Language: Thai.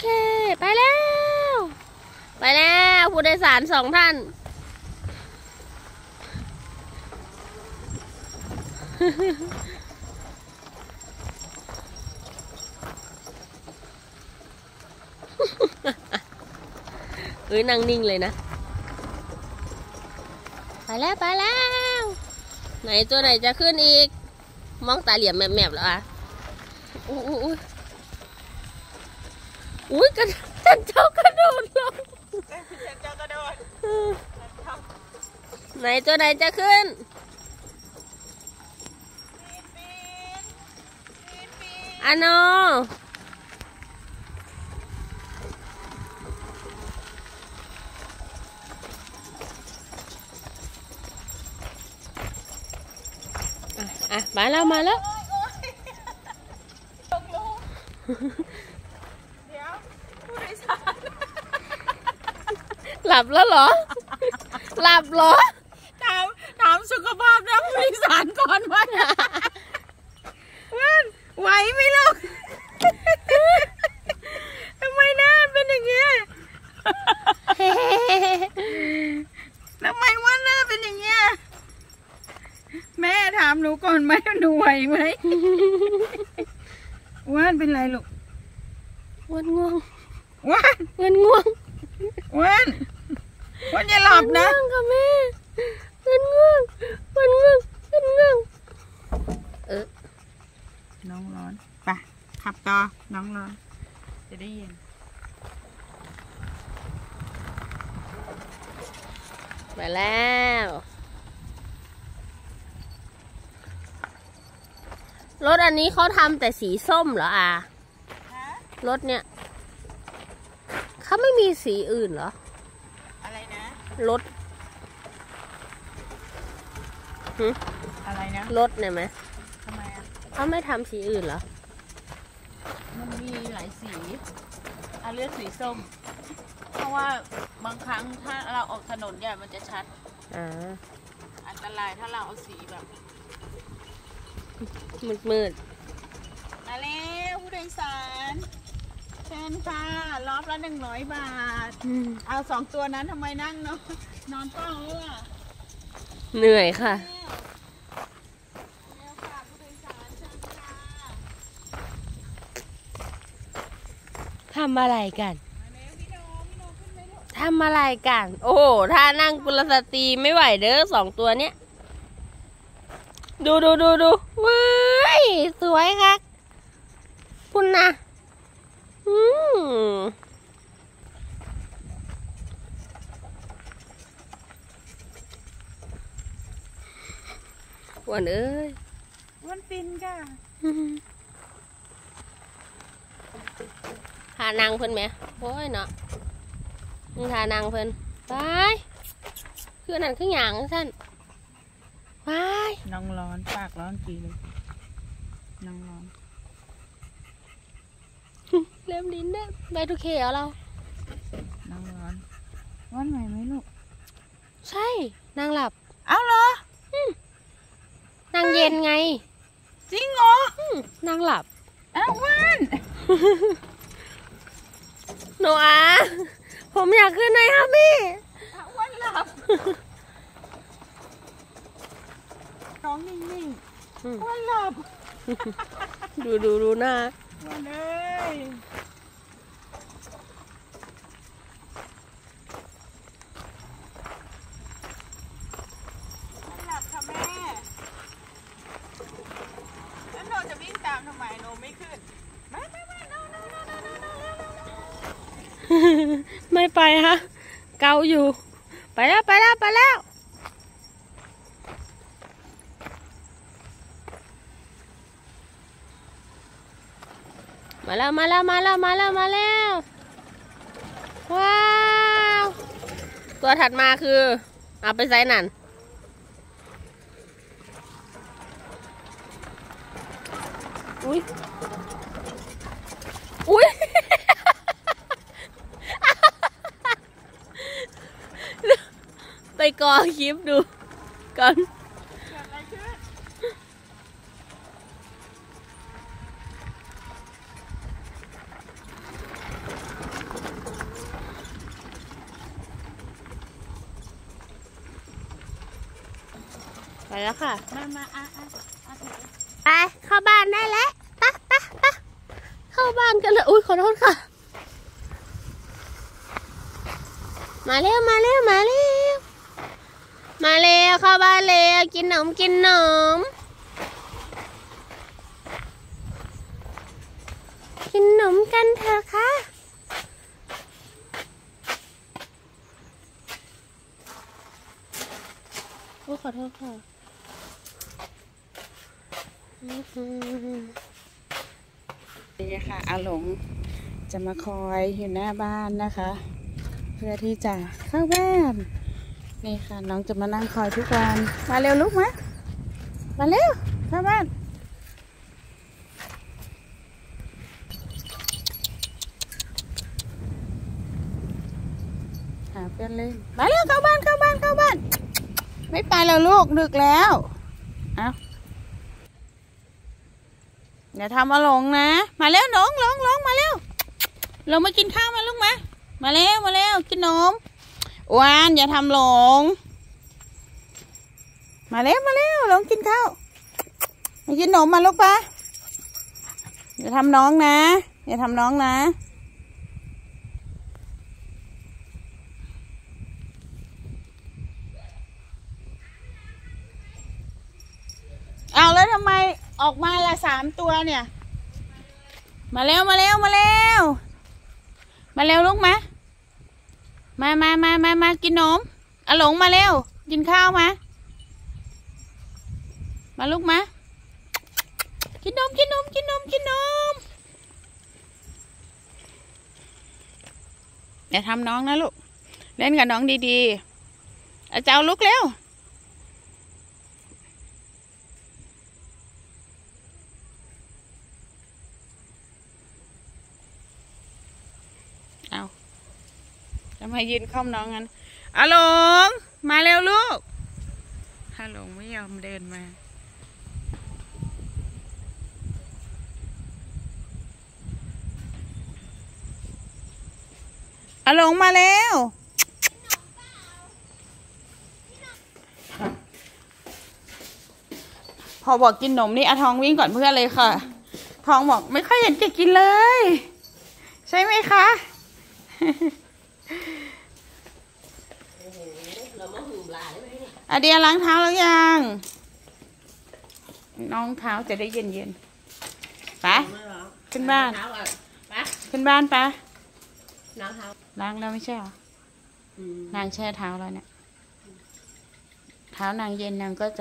เค ไปแล้ว ไปแล้วผู้โดยสารสองท่านเอ้ยนั่งนิ่งเลยนะ ไปแล้ว ไปแล้ว ไหนตัวไหนจะขึ้นอีก มองตาเหลี่ยมแมบๆแล้วอะอุ้อุ้ อุ้ยกระจันเจ้ากระโดดลงเอ้ยพี่เจนเจ้ากระโดดไหนตัวไหนจะขึ้นปีนปีนปีนปีนอาโนอะอะมาแล้วมาแล้ว โอ้ยโอ้ยตกลงเดี๋ยวผู้โดยสาร หลับแล้วเหรอ หลับเหรอ ถามถามสุขภาพนะผู้โดยสารก่อนว่าว่านไหวไหมลูกทำไมหน้าเป็นอย่างเงี้ยทำไมว่าหน้าเป็นอย่างเงี้ยแม่ถามหนูก่อนไหมหนูไหวไหมว่านเป็นไรลูกวันง่วงว่านวันง่วงว่านว่านอย่าหลับนะวันง่วงค่ะแม่วันง่วงวันง่วงวันง่วงเออน้องร้อนไปขับต่อน้องร้อน จะได้ยินไปแล้วรถอันนี้เขาทำแต่สีส้มเหรออะฮะรถเนี่ยเขาไม่มีสีอื่นเหรออะไรนะ รถอะไรนะรถเนี่ยไหมทำไมอะ เขาไม่ทำสีอื่นเหรอ มันมีหลายสีอะเลือกสีส้ม เพราะว่าบางครั้งถ้าเราออกถนนใหญ่มันจะชัด อ่า อันตรายถ้าเราเอาสีแบบมืดมืดมาแล้วผู้โดยสาร เชิญค่ะรอบละหนึ่งร้อยบาทๆอืมเอาสองตัวนั้นทำไมนั่งเนาะนอนเฝ้าหรือเปล่าเหนื่อยค่ะ เร็วค่ะผู้โดยสารเชิญค่ะทำอะไรกัน มาเร็วพี่โนพี่โนขึ้นไหมลูกทำอะไรกัน โอ้โหถ้านั่งกุลสตรีไม่ไหวเด้อสองตัวเนี้ย ดูดูดูดูว้ายสวยครับคุณนะ อืมอ้วันเอ้ยวันฟินค่ะทานางเพิ่นไหมโอ้ยเนาะมึงทานางเพิ่นไปคืออันนั้นคือหยางสั้นไปน้องร้อนปากร้อนจีเลยน้องร้อน เล่มลิ้นได้ใบทุกเคเอาเราน้องร้อนวันไหวไหมลูก ใช่ นางหลับ เอาเหรอ นางเย็นไง จริงเหรออืมนางหลับ อ้าววันโนอาผมอยากขึ้นหน่อยครับพี่อ้าววันหลับ น้องนิ่งอืมๆวันหลับ ดูดูดูหน้า มนเลยหลับค่ะแม่ แล้วโนจะวิ่งตามทำไมโนไม่ขึ้น ไม่ไม่ไม่โนโนโนโนโนไม่ไปฮะ เกาอยู่ ไปแล้วไปแล้วไปแล้ว มาแล้วมาแล้วมาแล้วมาแล้วมาแล้วว้าวตัวถัดมาคือเอาไปไซนั่นอุ้ยอุ้ยไปกอคลิปดูก่อน ไปแล้วค่ะ มามาอะอะอะถือไปเข้าบ้านได้แล้วไปไปไปเข้าบ้านกันเลยอุ้ยขอโทษค่ะ มาเร็วมาเร็วมาเร็วมาเร็วเข้าบ้านเร็วกินขนมกินขนมกินขนมกันเถอะค่ะโอ้ขอโทษค่ะ นี่ค่ะอาหลงจะมาคอยอยู่หน้าบ้านนะคะ เพื่อที่จะเข้าบ้านนี่ค่ะน้องจะมานั่งคอยทุกวันมาเร็วลูกมามาเร็วเข้าบ้านหาเพื่อนเล่นมาเร็วเข้าบ้านเข้าบ้านเข้าบ้าน ไม่ไปแล้วลูกดึกแล้วเอา อย่าทำอาหลงนะ มาเร็วหนงหลงหลงมาเร็วเรามากินข้าวมาลูกมา มาเร็วมาเร็วกินนมอวานอย่าทำหลง มาเร็วมาเร็วหลงกินข้าวมากินนมมาลูกปะอย่าทำน้องนะ อย่าทำน้องนะเอาแล้วทำไม ออกมาละสามตัวเนี่ย มาเร็วมาเร็วมาเร็วมาเร็วลูกมามามามามามากินนมอหลงมาเร็ว กินข้าวมา มาลูกมา กินนมกินนมกินนมกินนมอย่าทำน้องนะลูก เล่นกับน้องดีๆอาเจ้าลุกเร็ว เอาทำไมยืนค่อมน้องงั้นอาหลง มาเร็วลูกอาหลงไม่ยอมเดินมา อาหลงมาเร็วพอบอกกินนมนี่อาทองวิ่งก่อนเพื่อนเลยค่ะ ทองบอกไม่ค่อยเห็นจะกินเลย ใช่ไหมคะ อาเดียล้างเท้าแล้วยัง น้องเท้าจะได้เย็นเย็นๆไปขึ้นบ้านเท้าก่อนไปขึ้นบ้านไปน้ำเท้าล้างแล้วไม่ใช่เหรออืมนางแช่เท้าแล้วเนี่ย เท้านางเย็นนางก็จะ